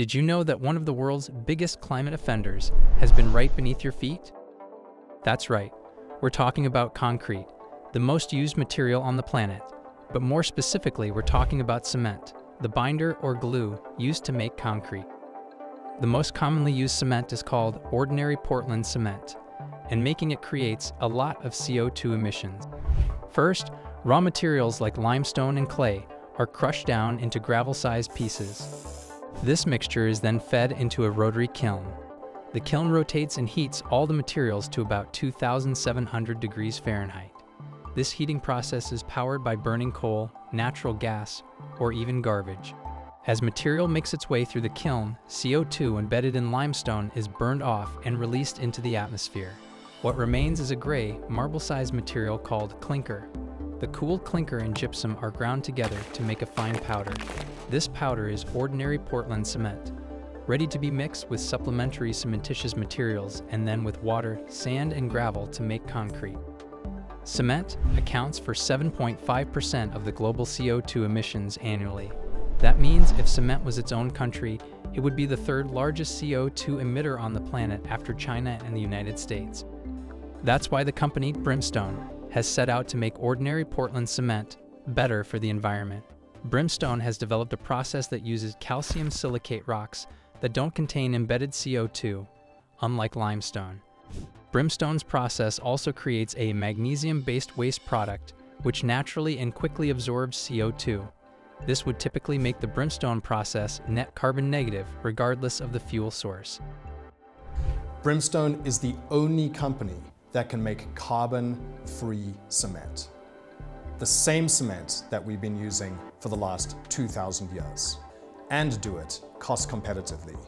Did you know that one of the world's biggest climate offenders has been right beneath your feet? That's right, we're talking about concrete, the most used material on the planet. But more specifically, we're talking about cement, the binder or glue used to make concrete. The most commonly used cement is called ordinary Portland cement, and making it creates a lot of CO2 emissions. First, raw materials like limestone and clay are crushed down into gravel-sized pieces. This mixture is then fed into a rotary kiln. The kiln rotates and heats all the materials to about 2,700 degrees Fahrenheit. This heating process is powered by burning coal, natural gas, or even garbage. As material makes its way through the kiln, CO2 embedded in limestone is burned off and released into the atmosphere. What remains is a gray, marble-sized material called clinker. The cooled clinker and gypsum are ground together to make a fine powder. This powder is ordinary Portland cement, ready to be mixed with supplementary cementitious materials and then with water, sand, and gravel to make concrete. Cement accounts for 7.5% of the global CO2 emissions annually. That means if cement was its own country, it would be the third largest CO2 emitter on the planet after China and the United States. That's why the company Brimstone has set out to make ordinary Portland cement better for the environment. Brimstone has developed a process that uses calcium silicate rocks that don't contain embedded CO2, unlike limestone. Brimstone's process also creates a magnesium-based waste product which naturally and quickly absorbs CO2. This would typically make the brimstone process net carbon negative regardless of the fuel source. Brimstone is the only company that can make carbon-free cement. The same cement that we've been using for the last 2,000 years, and do it cost competitively.